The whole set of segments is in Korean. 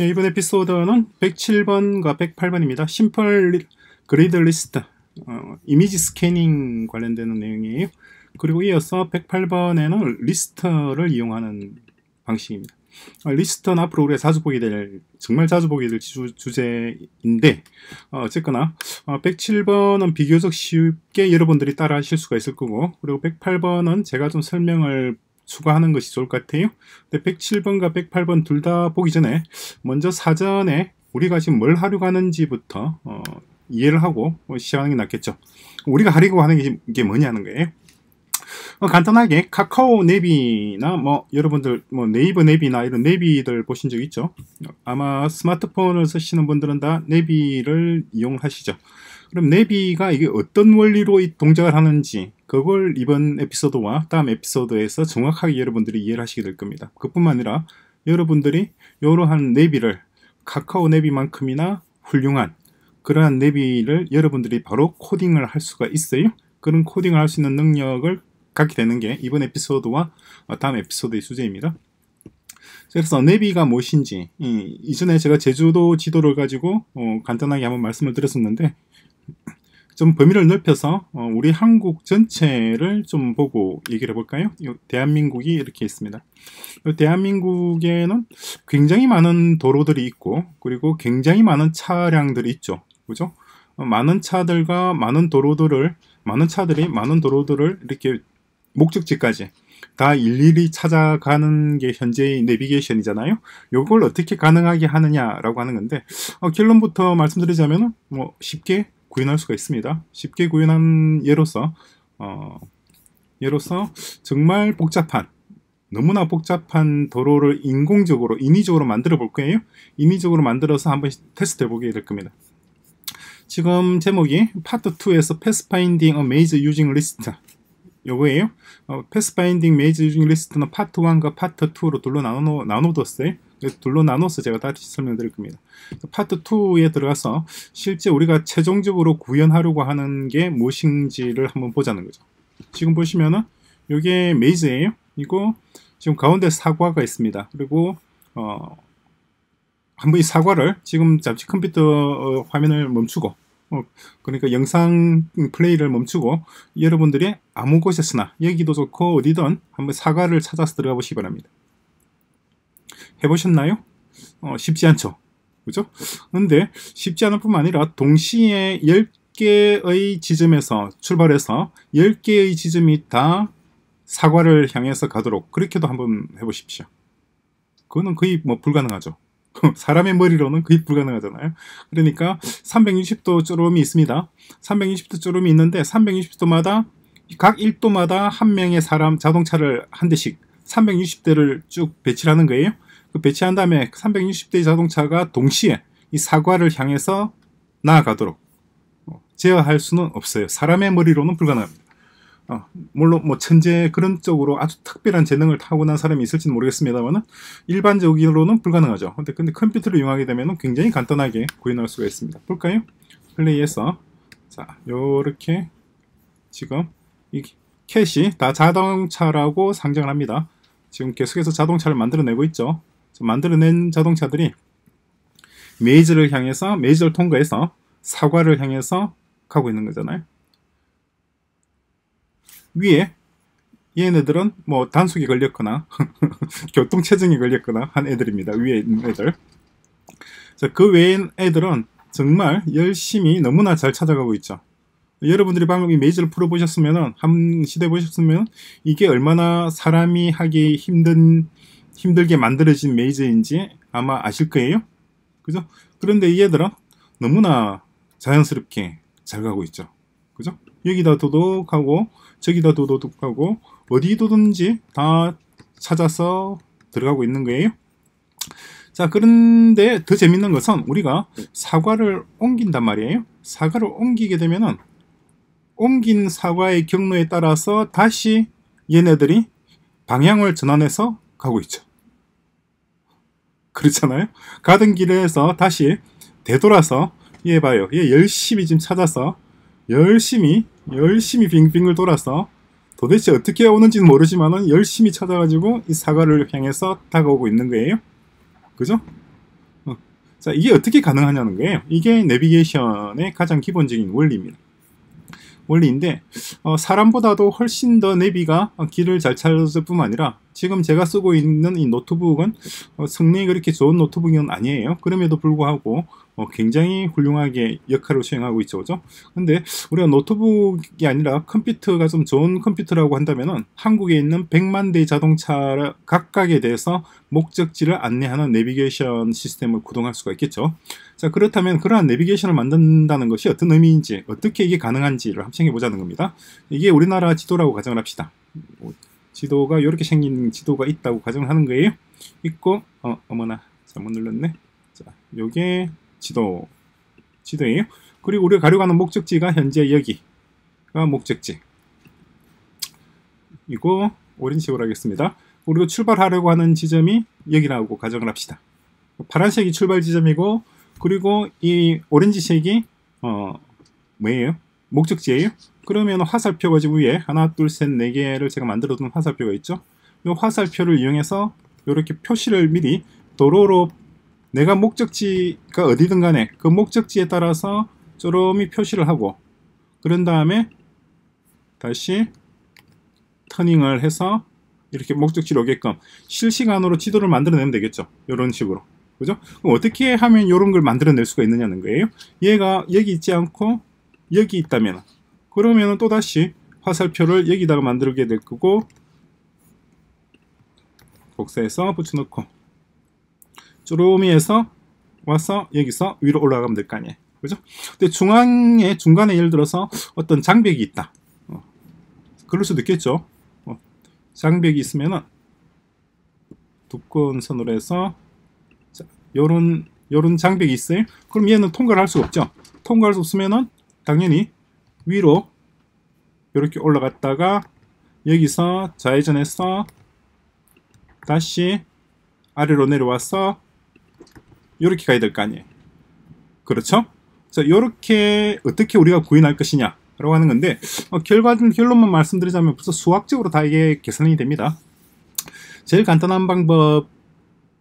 예, 이번 에피소드는 107번과 108번입니다. simple grid list, 어, image scanning 관련되는 내용이에요. 그리고 이어서 108번에는 리스트를 이용하는 방식입니다. 어, 리스트는 앞으로 우리가 자주 보게 될 정말 자주 보게 될 주, 주제인데 어, 쨌거나 어, 107번은 비교적 쉽게 여러분들이 따라 하실 수가 있을 거고 그리고 108번은 제가 좀 설명을 추가하는 것이 좋을 것 같아요. 근데 107번과 108번 둘 다 보기 전에 먼저 사전에 우리가 지금 뭘 하려고 하는지부터 어, 이해를 하고 시작하는 게 낫겠죠. 우리가 하려고 하는 게, 게 뭐냐는 거예요. 어, 간단하게 카카오 네비나 뭐 여러분들 뭐 네이버 네비나 이런 네비들 보신 적 있죠? 아마 스마트폰을 쓰시는 분들은 다 네비를 이용하시죠. 그럼 네비가 이게 어떤 원리로 이 동작을 하는지 그걸 이번 에피소드와 다음 에피소드에서 정확하게 여러분들이 이해를 하시게 될 겁니다. 그뿐만 아니라 여러분들이 이러한 네비를 카카오 네비만큼이나 훌륭한 그러한 네비를 여러분들이 바로 코딩을 할 수가 있어요. 그런 코딩을 할 수 있는 능력을 갖게 되는 게 이번 에피소드와 다음 에피소드의 주제입니다. 그래서 네비가 무엇인지 이, 전에 제가 제주도 지도를 가지고 어, 간단하게 한번 말씀을 드렸었는데 좀 범위를 넓혀서 어, 우리 한국 전체를 좀 보고 얘기를 해볼까요? 대한민국이 이렇게 있습니다. 대한민국에는 굉장히 많은 도로들이 있고 그리고 굉장히 많은 차량들이 있죠. 그죠? 어, 많은 차들과 많은 도로들을 많은 차들이 많은 도로들을 이렇게 목적지까지 다 일일이 찾아가는 게 현재의 내비게이션이잖아요. 이걸 어떻게 가능하게 하느냐라고 하는 건데 어, 결론부터 말씀드리자면 뭐 쉽게 구현할 수가 있습니다. 쉽게 구현한 예로서 어, 예로서 정말 복잡한 너무나 복잡한 도로를 인공적으로 인위적으로 만들어 볼 거예요. 인위적으로 만들어서 한번 테스트 해보게 될 겁니다. 지금 제목이 파트 2에서 path finding 어 maze using list 요거예요. 어, path finding maze using list는 파트 1과 파트 2로 둘로 나눠, 나눠뒀어요. 둘로 나눠서 제가 다시 설명드릴 겁니다. 파트 2에 들어가서 실제 우리가 최종적으로 구현하려고 하는 게 무엇인지를 한번 보자는 거죠. 지금 보시면은 이게 메이즈예요. 이거 지금 가운데 사과가 있습니다. 그리고 어, 한번 이 사과를 지금 잠시 컴퓨터 어, 화면을 멈추고 어, 그러니까 영상 플레이를 멈추고 여러분들이 아무 곳에서나 여기도 좋고 어디든 한번 사과를 찾아서 들어가 보시기 바랍니다. 해보셨나요? 어, 쉽지 않죠. 그죠? 근데 쉽지 않을 뿐만 아니라 동시에 10개의 지점에서 출발해서 10개의 지점이 다 사과를 향해서 가도록 그렇게도 한번 해보십시오. 그거는 거의 뭐 불가능하죠. 사람의 머리로는 거의 불가능하잖아요. 그러니까 360도 쪼름이 있습니다. 360도 쪼름이 있는데 360도마다 각 1도마다 한 명의 사람 자동차를 한 대씩 360대를 쭉 배치하는 거예요. 그 배치한 다음에 360대의 자동차가 동시에 이 사과를 향해서 나아가도록 어, 제어할 수는 없어요. 사람의 머리로는 불가능합니다. 어, 물론 뭐 천재 그런 쪽으로 아주 특별한 재능을 타고난 사람이 있을지는 모르겠습니다만 일반적으로는 불가능하죠. 근데 근데 컴퓨터를 이용하게 되면 굉장히 간단하게 구현할 수가 있습니다. 볼까요? 플레이해서 자 요렇게 지금 이 캣이 다 자동차라고 상정을 합니다. 지금 계속해서 자동차를 만들어내고 있죠. 만들어낸 자동차들이 메이즈를 향해서 메이즈를 통과해서 사과를 향해서 가고 있는 거잖아요. 위에 얘네들은 뭐 단속이 걸렸거나 교통체증이 걸렸거나 한 애들입니다. 위에 있는 애들. 자, 그 외인 애들은 정말 열심히 너무나 잘 찾아가고 있죠. 여러분들이 방금 이 메이즈를 풀어보셨으면 한 시대 보셨으면 이게 얼마나 사람이 하기 힘든 힘들게 만들어진 메이즈인지 아마 아실 거예요. 그죠? 그런데 이 애들은 너무나 자연스럽게 잘 가고 있죠. 그죠? 여기다 도둑하고 저기다 도둑하고 어디도든지 다 찾아서 들어가고 있는 거예요. 자, 그런데 더 재밌는 것은 우리가 사과를 옮긴단 말이에요. 사과를 옮기게 되면은 옮긴 사과의 경로에 따라서 다시 얘네들이 방향을 전환해서 가고 있죠. 그렇잖아요. 가던 길에서 다시 되돌아서 얘 봐요. 얘 열심히 지금 찾아서 열심히 열심히 빙빙을 돌아서 도대체 어떻게 오는지는 모르지만 열심히 찾아가지고 이 사과를 향해서 다가오고 있는 거예요. 그죠? 어, 자, 이게 어떻게 가능하냐는 거예요. 이게 내비게이션의 가장 기본적인 원리입니다. 원리인데 어, 사람보다도 훨씬 더 내비가 길을 잘 찾을 뿐만 아니라 지금 제가 쓰고 있는 이 노트북은 어, 성능이 그렇게 좋은 노트북은 아니에요. 그럼에도 불구하고 어, 굉장히 훌륭하게 역할을 수행하고 있죠. 그죠? 근데 우리가 노트북이 아니라 컴퓨터가 좀 좋은 컴퓨터라고 한다면은 한국에 있는 100만 대 자동차 각각에 대해서 목적지를 안내하는 내비게이션 시스템을 구동할 수가 있겠죠. 자, 그렇다면 그러한 내비게이션을 만든다는 것이 어떤 의미인지, 어떻게 이게 가능한지를 생각해 보자는 겁니다. 이게 우리나라 지도라고 가정을 합시다. 지도가 이렇게 생긴 지도가 있다고 가정을 하는 거예요. 있고, 어, 어머나, 잘못 눌렀네. 자, 요게 지도, 지도예요. 그리고 우리가 가려고 하는 목적지가 현재 여기가 목적지. 이거 오렌지색으로 하겠습니다. 우리가 출발하려고 하는 지점이 여기라고 가정을 합시다. 파란색이 출발 지점이고 그리고 이 오렌지색이 어 뭐예요? 목적지예요. 그러면 화살표가 지금 위에 하나, 둘, 셋, 네 개를 제가 만들어 둔 화살표가 있죠. 이 화살표를 이용해서 이렇게 표시를 미리 도로로 내가 목적지가 어디든 간에 그 목적지에 따라서 쪼롬이 표시를 하고 그런 다음에 다시 터닝을 해서 이렇게 목적지로 오게끔 실시간으로 지도를 만들어내면 되겠죠. 이런 식으로. 그죠? 그럼 어떻게 하면 이런 걸 만들어낼 수가 있느냐는 거예요. 얘가 여기 있지 않고 여기 있다면 그러면 또다시 화살표를 여기다가 만들게 될 거고 복사해서 붙여놓고 쪼로미에서 와서 여기서 위로 올라가면 될 거 아니에요. 그죠? 근데 중앙에 중간에 예를 들어서 어떤 장벽이 있다. 어, 그럴 수도 있겠죠. 어, 장벽이 있으면은 두꺼운 선으로 해서 자, 요런 요런 장벽이 있어요. 그럼 얘는 통과를 할 수가 없죠. 통과할 수 없으면은 당연히 위로 이렇게 올라갔다가 여기서 좌회전해서 다시 아래로 내려와서 이렇게 가야 될 거 아니에요. 그렇죠? 자, 이렇게 어떻게 우리가 구현할 것이냐 라고 하는 건데 어, 결과는 결론만 말씀드리자면 벌써 수학적으로 다 이게 계산이 됩니다. 제일 간단한 방법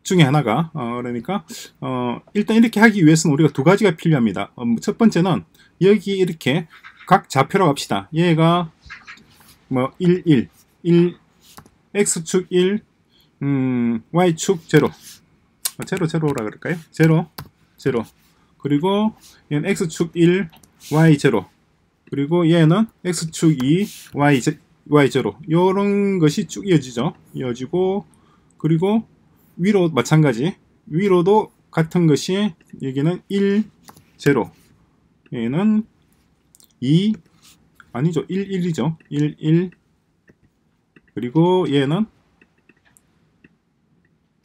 중에 하나가 어, 그러니까 어, 일단 이렇게 하기 위해서는 우리가 두 가지가 필요합니다. 어, 첫 번째는 여기 이렇게 각 좌표라고 합시다. 얘가 뭐 1, 1, 1, x축 1, 음, y축 제로. 어, 제로 제로라 그럴까요? 제로, 제로. 그리고 얘는 x축 1, y 제로. 그리고 얘는 x축 2, y 제, y 제로. 요런 것이 쭉 이어지죠. 이어지고 그리고 위로 마찬가지. 위로도 같은 것이 여기는 1, 제로. 얘는 2 아니죠. 1, 1이죠. 1, 1 그리고 얘는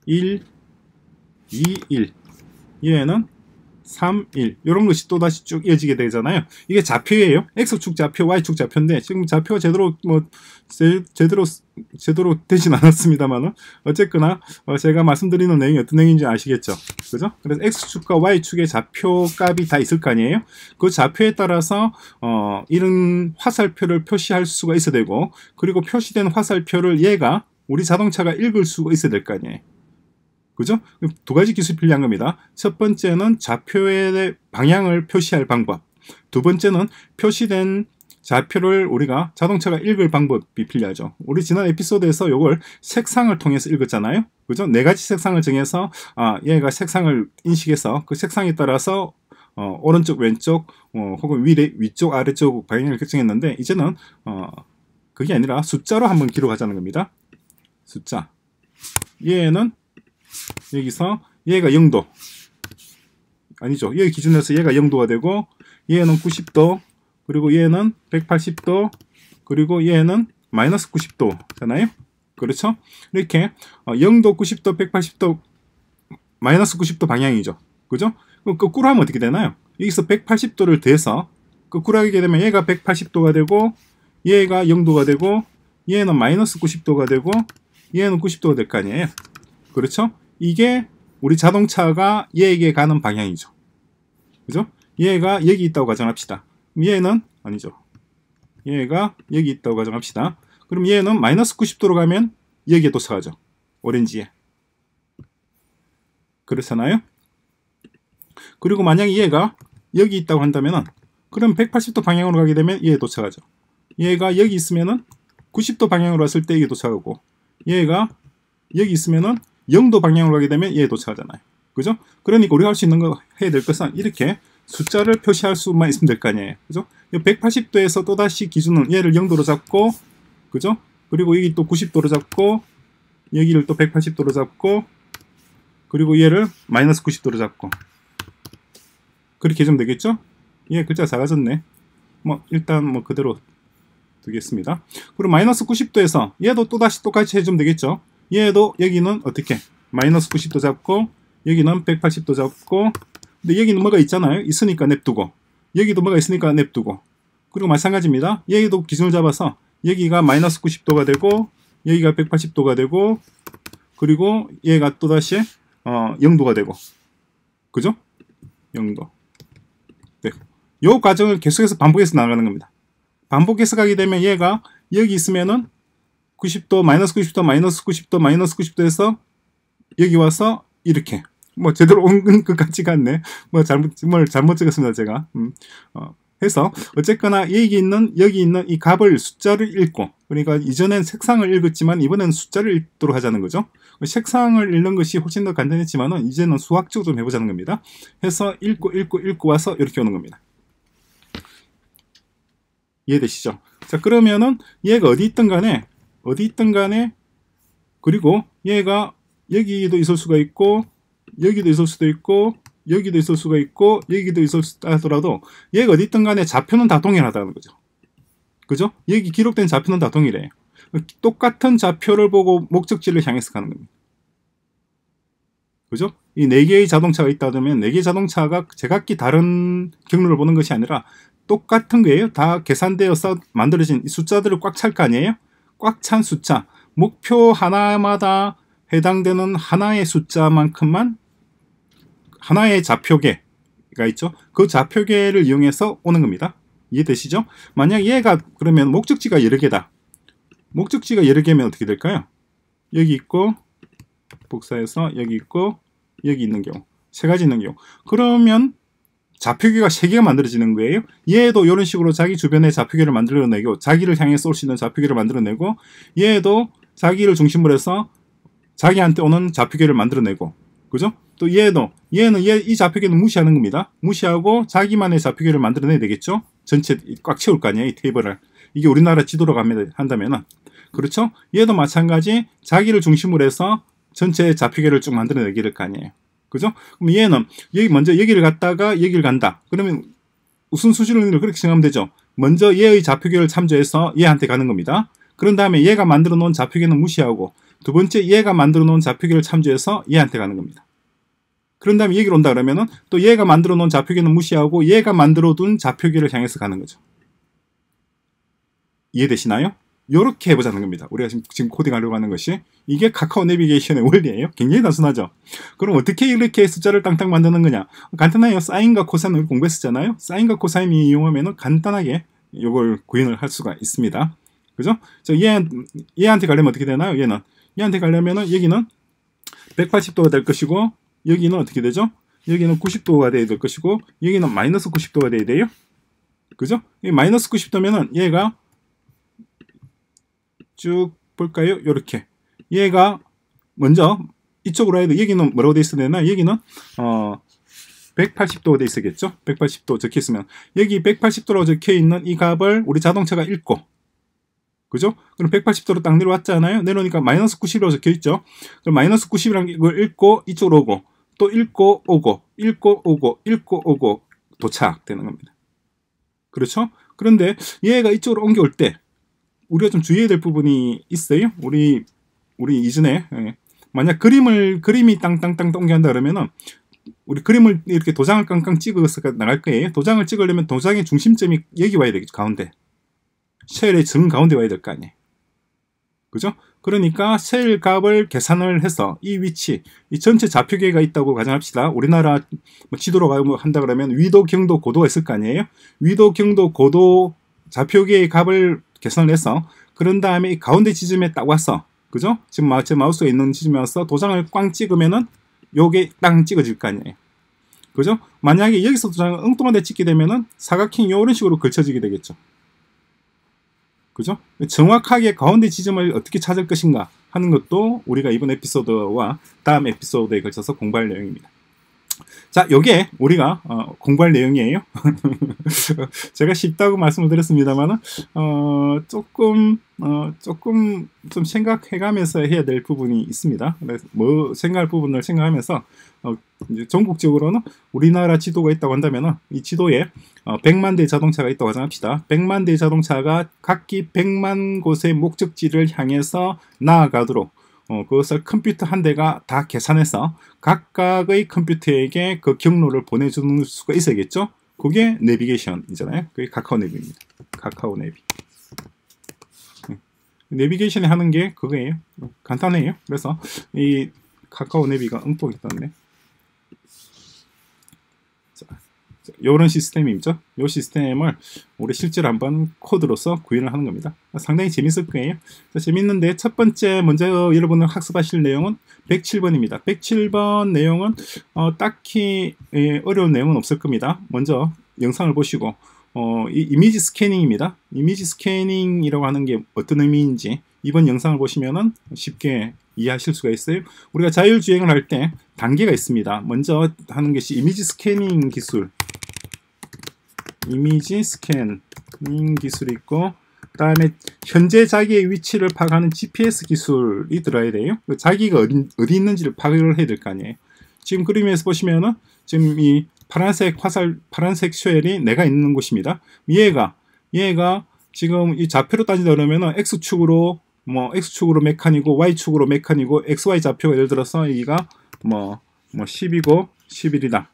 1, 2, 1 얘는 3, 1 이런 것이 또다시 쭉 이어지게 되잖아요. 이게 좌표예요. X축 좌표, Y축 좌표인데 지금 좌표가 제대로 뭐 제, 제대로 제대로 되진 않았습니다만은 어쨌거나 어 제가 말씀드리는 내용이 어떤 내용인지 아시겠죠? 그죠? 그래서 X축과 Y축의 좌표 값이 다 있을 거 아니에요? 그 좌표에 따라서 어 이런 화살표를 표시할 수가 있어야 되고 그리고 표시된 화살표를 얘가 우리 자동차가 읽을 수가 있어야 될 거 아니에요. 그죠? 두 가지 기술이 필요한 겁니다. 첫 번째는 좌표의 방향을 표시할 방법. 두 번째는 표시된 좌표를 우리가 자동차가 읽을 방법이 필요하죠. 우리 지난 에피소드에서 이걸 색상을 통해서 읽었잖아요. 그죠? 네 가지 색상을 정해서 아, 얘가 색상을 인식해서 그 색상에 따라서 어, 오른쪽, 왼쪽, 어, 혹은 위, 위쪽, 아래쪽 방향을 결정했는데 이제는 어, 그게 아니라 숫자로 한번 기록하자는 겁니다. 숫자. 얘는 여기서 얘가 0도 아니죠. 여기 기준에서 얘가 0도가 되고 얘는 90도 그리고 얘는 180도 그리고 얘는 마이너스 90도잖아요. 그렇죠? 이렇게 0도, 어, 90도, 180도, 마이너스 90도 방향이죠. 그죠? 그럼 거꾸로 하면 어떻게 되나요? 여기서 180도를 대서 거꾸로 하게 되면 얘가 180도가 되고 얘가 0도가 되고 얘는 마이너스 90도가 되고 얘는 90도가 될 거 아니에요. 그렇죠? 이게 우리 자동차가 얘에게 가는 방향이죠. 그죠? 얘가 여기 있다고 가정합시다. 얘는 아니죠. 얘가 여기 있다고 가정합시다. 그럼 얘는 마이너스 90도로 가면 여기에 도착하죠. 오렌지에. 그렇잖아요? 그리고 만약에 얘가 여기 있다고 한다면은 그럼 180도 방향으로 가게 되면 얘에 도착하죠. 얘가 여기 있으면 은 90도 방향으로 왔을 때 여기 도착하고 얘가 여기 있으면 은 0도 방향으로 가게 되면 얘에 도착하잖아요. 그죠? 그러니까 우리가 할 수 있는 거 해야 될 것은 이렇게 숫자를 표시할 수만 있으면 될 거 아니에요. 그죠? 180도에서 또다시 기준은 얘를 0도로 잡고 그죠? 그리고 여기 또 90도로 잡고 여기를 또 180도로 잡고 그리고 얘를 마이너스 90도로 잡고 그렇게 해주면 되겠죠? 예, 글자가 작아졌네. 뭐 일단 뭐 그대로 두겠습니다. 그리고 마이너스 90도에서 얘도 또다시 똑같이 해주면 되겠죠? 얘도 여기는 어떻게? 마이너스 90도 잡고 여기는 180도 잡고 근데 여기는 뭐가 있잖아요. 있으니까 냅두고 여기도 뭐가 있으니까 냅두고 그리고 마찬가지입니다. 여기도 기준을 잡아서 여기가 마이너스 90도가 되고 여기가 180도가 되고 그리고 얘가 또다시 어, 0도가 되고 그죠? 0도 네. 요 과정을 계속해서 반복해서 나가는 겁니다. 반복해서 가게 되면 얘가 여기 있으면은 90도, 마이너스 90도, 마이너스 90도, 마이너스 90도에서 여기 와서 이렇게 뭐 제대로 온 것 같지가 않네. 뭐 잘못 뭘 잘못 찍었습니다 제가. 음, 어, 해서 어쨌거나 여기 있는 여기 있는 이 값을 숫자를 읽고 그러니까 이전엔 색상을 읽었지만 이번에는 숫자를 읽도록 하자는 거죠. 색상을 읽는 것이 훨씬 더 간단했지만은 이제는 수학적으로 좀 해보자는 겁니다. 해서 읽고 읽고 읽고 와서 이렇게 오는 겁니다. 이해되시죠? 자 그러면은 얘가 어디 있든 간에 어디 있든 간에 그리고 얘가 여기도 있을 수가 있고 여기도 있을 수도 있고 여기도 있을 수가 있고 여기도 있을 수 하더라도 얘가 어디 있든 간에 좌표는 다 동일하다는 거죠. 그죠? 여기 기록된 좌표는 다 동일해요. 똑같은 좌표를 보고 목적지를 향해서 가는 겁니다. 그죠? 이 네 개의 자동차가 있다 하면 네 개의 자동차가 제각기 다른 경로를 보는 것이 아니라 똑같은 거예요. 다 계산되어서 만들어진 숫자들을 꽉 찰 거 아니에요? 꽉 찬 숫자. 목표 하나마다 해당되는 하나의 숫자만큼만 하나의 좌표계가 있죠. 그 좌표계를 이용해서 오는 겁니다. 이해되시죠? 만약 얘가 그러면 목적지가 여러 개다. 목적지가 여러 개면 어떻게 될까요? 여기 있고 복사해서 여기 있고 여기 있는 경우 세 가지 있는 경우 그러면 좌표계가 세 개가 만들어지는 거예요. 얘도 이런 식으로 자기 주변에 좌표계를 만들어내고 자기를 향해 쏠 수 있는 좌표계를 만들어내고 얘도 자기를 중심으로 해서 자기한테 오는 좌표계를 만들어내고 그죠? 또 얘도 얘는 얘, 이 좌표계는 무시하는 겁니다. 무시하고 자기만의 좌표계를 만들어내야 되겠죠? 전체 꽉 채울 거 아니에요, 이 테이블을. 이게 우리나라 지도로 한다면은 그렇죠? 얘도 마찬가지 자기를 중심으로 해서 전체 좌표계를 쭉 만들어내게 될거 아니에요. 그죠? 그럼 얘는 여기 먼저 여기를 갔다가 여기를 간다. 그러면 우선 수준을 그렇게 생각하면 되죠. 먼저 얘의 좌표계를 참조해서 얘한테 가는 겁니다. 그런 다음에 얘가 만들어 놓은 좌표계는 무시하고 두 번째 얘가 만들어 놓은 좌표계를 참조해서 얘한테 가는 겁니다. 그런 다음에 얘기를 온다 그러면은 또 얘가 만들어 놓은 좌표계는 무시하고 얘가 만들어 둔 좌표계를 향해서 가는 거죠. 이해되시나요? 이렇게 해보자는 겁니다. 우리가 지금, 코딩하려고 하는 것이 이게 카카오 내비게이션의 원리예요. 굉장히 단순하죠. 그럼 어떻게 이렇게 숫자를 땅땅 만드는 거냐? 간단해요. 사인과 코사인을 공부했었잖아요. 사인과 코사인을 이용하면 간단하게 이걸 구현을 할 수가 있습니다. 그죠? 얘, 얘한테 가려면 어떻게 되나요? 얘는 얘한테 가려면은 여기는 180도가 될 것이고 여기는 어떻게 되죠? 여기는 90도가 돼야 될 것이고 여기는 마이너스 90도가 돼야 돼요. 그죠? 마이너스 90도면은 얘가 쭉 볼까요? 이렇게 얘가 먼저 이쪽으로 해도 여기는 뭐라고 돼 있어야 되나? 여기는 어 180도가 돼 있어야겠죠? 180도 적혀 있으면 여기 180도로 적혀 있는 이 값을 우리 자동차가 읽고 그죠? 그럼 180도로 딱 내려왔잖아요. 내려오니까 마이너스 90이라고 적혀 있죠. 그럼 마이너스 90이라는 걸 읽고 이쪽으로 오고 또 읽고 오고 읽고 오고 읽고 오고 도착되는 겁니다. 그렇죠? 그런데 얘가 이쪽으로 옮겨올 때 우리가 좀 주의해야 될 부분이 있어요. 우리 우리 이전에 예. 만약 그림을 그림이 땅땅땅 옮겨한다 그러면은 우리 그림을 이렇게 도장을 깡깡 찍어서 나갈 거예요. 도장을 찍으려면 도장의 중심점이 여기 와야 되겠죠. 가운데. 쉘의 정 가운데 와야 될 거 아니에요. 그죠? 그러니까 셀 값을 계산을 해서 이 위치, 이 전체 좌표계가 있다고 가정합시다. 우리나라 뭐 지도로 가고 한다 그러면 위도, 경도, 고도가 있을 거 아니에요? 위도, 경도, 고도 좌표계의 값을 계산을 해서 그런 다음에 이 가운데 지점에 딱 와서 그죠? 지금 제 마우스가 있는 지점에 와서 도장을 꽝 찍으면은 요게 땅 찍어질 거 아니에요. 그죠? 만약에 여기서 두 장을 엉뚱한 데 찍게 되면은 사각형이 이런 식으로 걸쳐지게 되겠죠. 그죠? 정확하게 가운데 지점을 어떻게 찾을 것인가 하는 것도 우리가 이번 에피소드와 다음 에피소드에 걸쳐서 공부할 내용입니다. 자, 요게 우리가 어, 공부할 내용이에요. 제가 쉽다고 말씀을 드렸습니다만은 어, 조금 어, 조금 좀 생각해가면서 해야 될 부분이 있습니다. 그래서 뭐 생각할 부분을 생각하면서 어, 전국적으로는 우리나라 지도가 있다고 한다면은 이 지도에 어, 100만 대 자동차가 있다고 가정합시다. 100만 대 자동차가 각기 100만 곳의 목적지를 향해서 나아가도록 어, 그것을 컴퓨터 한 대가 다 계산해서 각각의 컴퓨터에게 그 경로를 보내주는 수가 있어야겠죠? 그게 내비게이션이잖아요. 그게 카카오 내비입니다. 카카오 내비. 네. 내비게이션이 하는 게 그거예요. 간단해요. 그래서 이 카카오 내비가 엉뚱이 떴네. 이런 시스템이죠. 이 시스템을 우리 실제로 한번 코드로서 구현을 하는 겁니다. 상당히 재밌을 거예요. 재밌는데 첫 번째 먼저 여러분을 학습하실 내용은 107번입니다. 107번 내용은 어, 딱히 예, 어려운 내용은 없을 겁니다. 먼저 영상을 보시고 어, 이 image scanning입니다. image scanning이라고 하는 게 어떤 의미인지 이번 영상을 보시면은 쉽게 이해하실 수가 있어요. 우리가 자율주행을 할 때 단계가 있습니다. 먼저 하는 것이 image scanning 기술 image scanning 기술이 있고 다음에 현재 자기의 위치를 파악하는 GPS 기술이 들어야 돼요. 그 자기가 어디, 어디 있는지를 파악을 해야 될 거 아니에요. 지금 그림에서 보시면은 지금 이 파란색 화살, 파란색 쉘이 내가 있는 곳입니다. 얘가, 얘가 지금 이 좌표로 따지다 그러면은 X축으로 뭐 X축으로 메칸이고 Y축으로 메칸이고 XY 좌표가 예를 들어서 여기가 뭐, 뭐 10이고 11이다.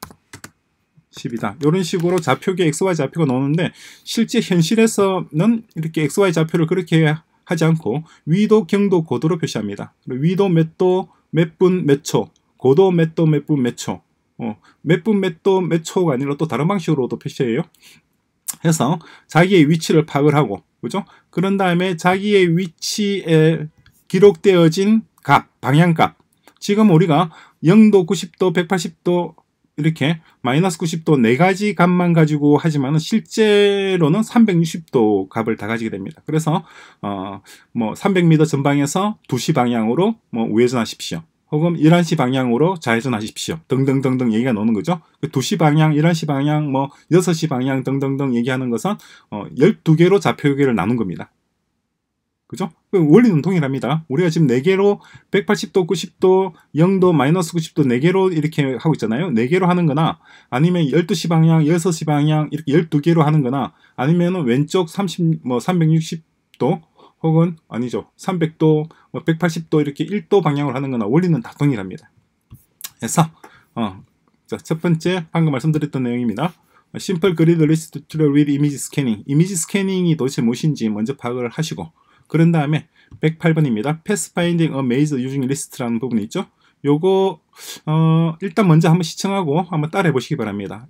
10이다. 이런 식으로 좌표계 XY 좌표가 나오는데 실제 현실에서는 이렇게 XY 좌표를 그렇게 하지 않고 위도, 경도, 고도로 표시합니다. 위도 몇 도, 몇 분, 몇 초, 고도 몇 도, 몇 분, 몇 초. 어, 몇 분, 몇 도, 몇 초가 아니라 또 다른 방식으로도 표시해요. 해서 자기의 위치를 파악을 하고, 그죠? 그런 다음에 자기의 위치에 기록되어진 값, 방향값. 지금 우리가 0도, 90도, 180도, 이렇게 마이너스 90도 네 가지 값만 가지고 하지만 실제로는 360도 값을 다 가지게 됩니다. 그래서 어 뭐 300m 전방에서 2시 방향으로 뭐 우회전하십시오. 혹은 11시 방향으로 좌회전하십시오. 등등등등 얘기가 나오는 거죠. 2시 그 방향, 11시 방향, 뭐 6시 방향 등등등 얘기하는 것은 어 12개로 좌표계를 나눈 겁니다. 그죠? 그 원리는 동일합니다. 우리가 지금 4개로 180도, 90도, 0도, 마이너스 90도 4개로 이렇게 하고 있잖아요. 4개로 하는 거나 아니면 12시 방향, 6시 방향 이렇게 12개로 하는 거나 아니면 왼쪽 30, 뭐 360도 혹은 아니죠. 300도, 뭐 180도 이렇게 1도 방향으로 하는 거나 원리는 다 동일합니다. 그래서 어, 자, 첫 번째 방금 말씀드렸던 내용입니다. 심플 그리드 리스트 튜토리얼 with 이미지 스캐닝. 이미지 스캐닝이 도대체 무엇인지 먼저 파악을 하시고 그런 다음에 108번입니다. Path Finding a Maze Using List라는 부분이 있죠. 요거 어, 일단 먼저 한번 시청하고 한번 따라해 보시기 바랍니다.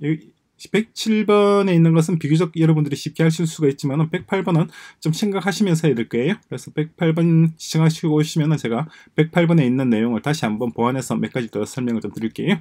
107번에 있는 것은 비교적 여러분들이 쉽게 하실 수가 있지만 108번은 좀 생각하시면서 해야 될 거예요. 그래서 108번 시청하시고 오시면 제가 108번에 있는 내용을 다시 한번 보완해서 몇 가지 더 설명을 좀 드릴게요.